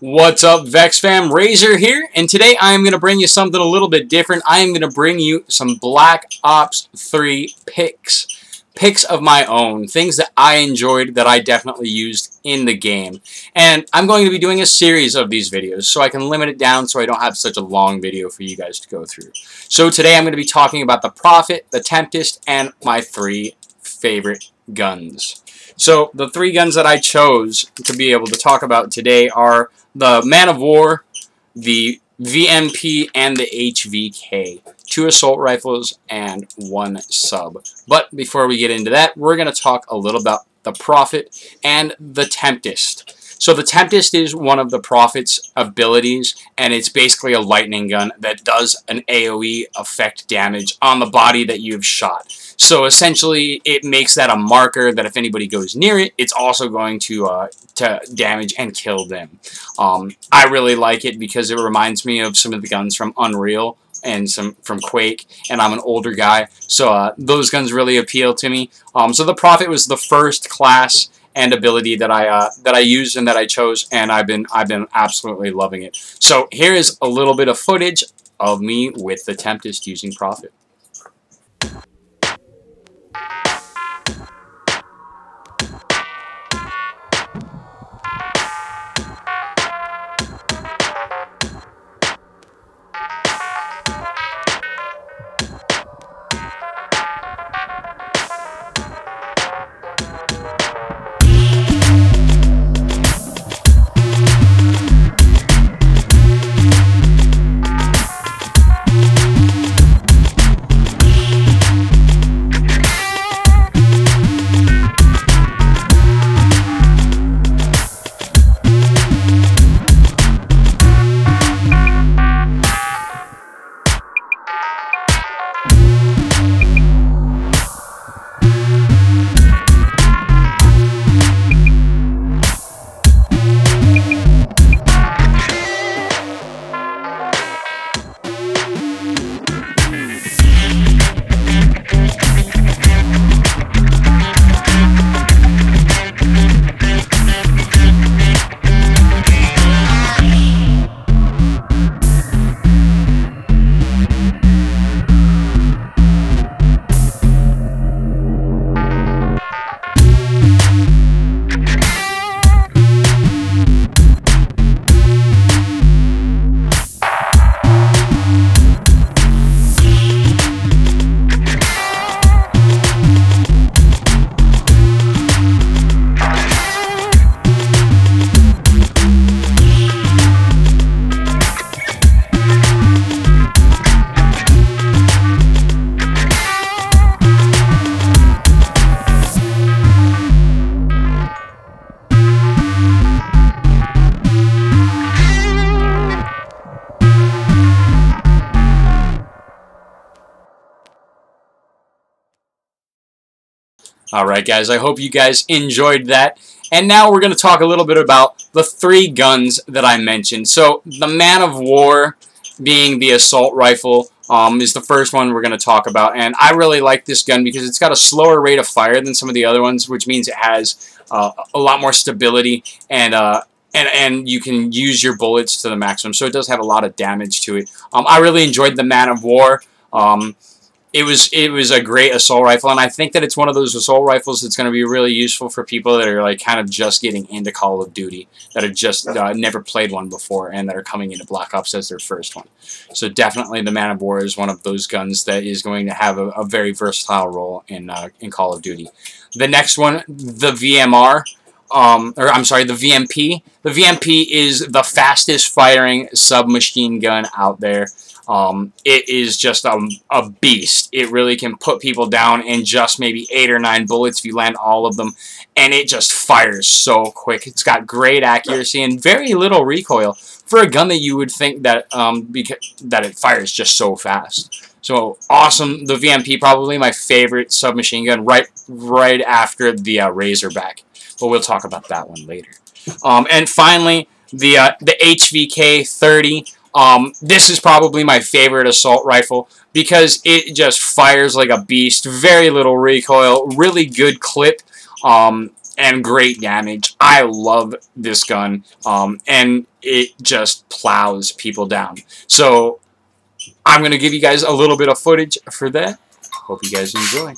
What's up, VexX fam? Razor here, and today I am going to bring you something a little bit different. I am going to bring you some Black Ops 3 picks. Picks of my own, things that I enjoyed that I definitely used in the game. And I'm going to be doing a series of these videos, so I can limit it down so I don't have such a long video for you guys to go through. So today I'm going to be talking about the Prophet, the Tempest, and my three favorite guns. So the three guns that I chose to be able to talk about today are the Man-O-War, the VMP, and the HVK. Two assault rifles and one sub. But before we get into that, we're going to talk a little about the Prophet and the Tempest. So the Tempest is one of the Prophet's abilities, and it's basically a lightning gun that does an AoE effect damage on the body that you've shot. So essentially, it makes that a marker that if anybody goes near it, it's also going to uh, to damage and kill them. Um, I really like it because it reminds me of some of the guns from Unreal and some from Quake, and I'm an older guy, so uh, those guns really appeal to me. Um, so the Prophet was the first class and ability that I uh, that I used and that I chose, and I've been I've been absolutely loving it. So here is a little bit of footage of me with the Tempest using Prophet you Alright guys, I hope you guys enjoyed that. And now we're going to talk a little bit about the three guns that I mentioned. So, the Man-O-War being the assault rifle um, is the first one we're going to talk about. And I really like this gun because it's got a slower rate of fire than some of the other ones, which means it has uh, a lot more stability and uh, and and you can use your bullets to the maximum. So it does have a lot of damage to it. Um, I really enjoyed the Man-O-War. Um, it was it was a great assault rifle, and I think that it's one of those assault rifles that's going to be really useful for people that are like kind of just getting into Call of Duty, that have just uh, never played one before, and that are coming into Black Ops as their first one. So definitely, the Man-O-War is one of those guns that is going to have a, a very versatile role in uh, in Call of Duty. The next one, the VMR. Um, or I'm sorry, the VMP. The VMP is the fastest firing submachine gun out there. Um, it is just a, a beast. It really can put people down in just maybe eight or nine bullets if you land all of them. And it just fires so quick. It's got great accuracy and very little recoil for a gun that you would think that um, that it fires just so fast. So awesome. The VMP probably my favorite submachine gun right right after the uh, Razorback. But we'll talk about that one later. Um, and finally, the uh, the HVK 30. Um, this is probably my favorite assault rifle because it just fires like a beast. Very little recoil, really good clip, um, and great damage. I love this gun, um, and it just plows people down. So I'm going to give you guys a little bit of footage for that. Hope you guys enjoy.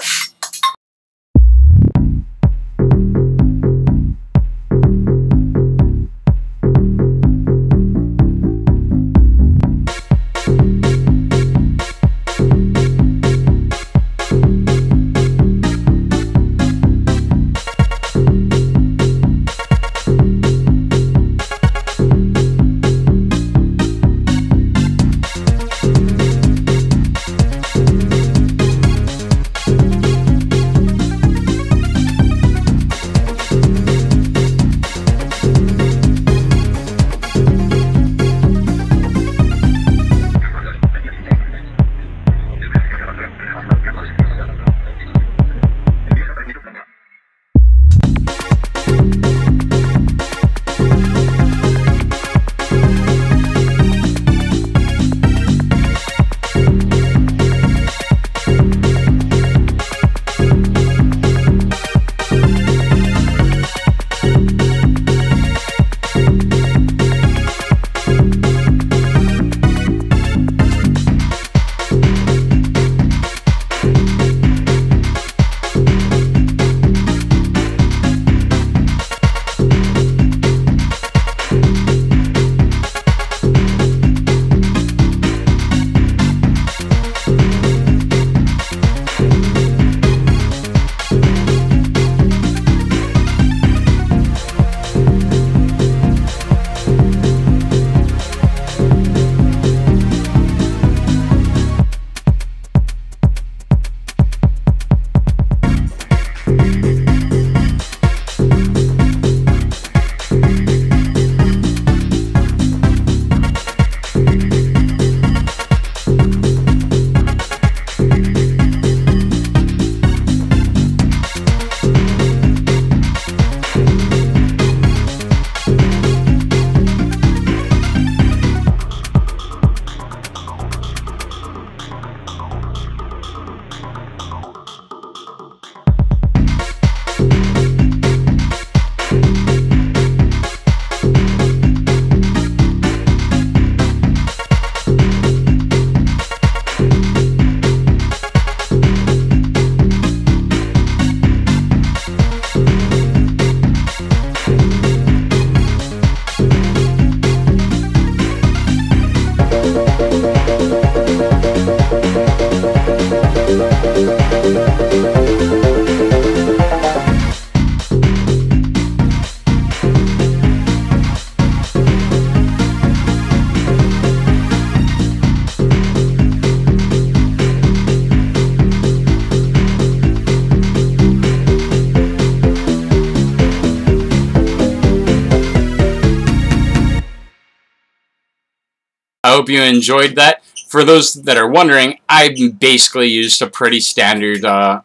I hope you enjoyed that. For those that are wondering, I basically used a pretty standard, uh,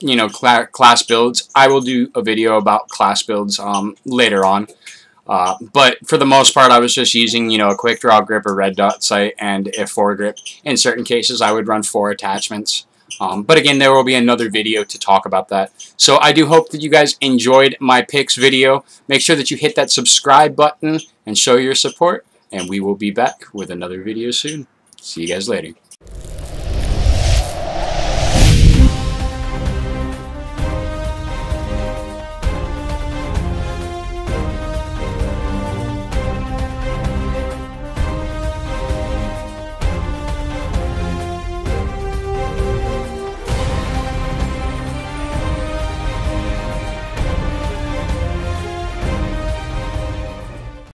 you know, cl class builds. I will do a video about class builds um, later on. Uh, but for the most part, I was just using, you know, a quick draw grip, a red dot sight, and a foregrip. In certain cases, I would run four attachments. Um, but again, there will be another video to talk about that. So I do hope that you guys enjoyed my picks video. Make sure that you hit that subscribe button and show your support and we will be back with another video soon. See you guys later.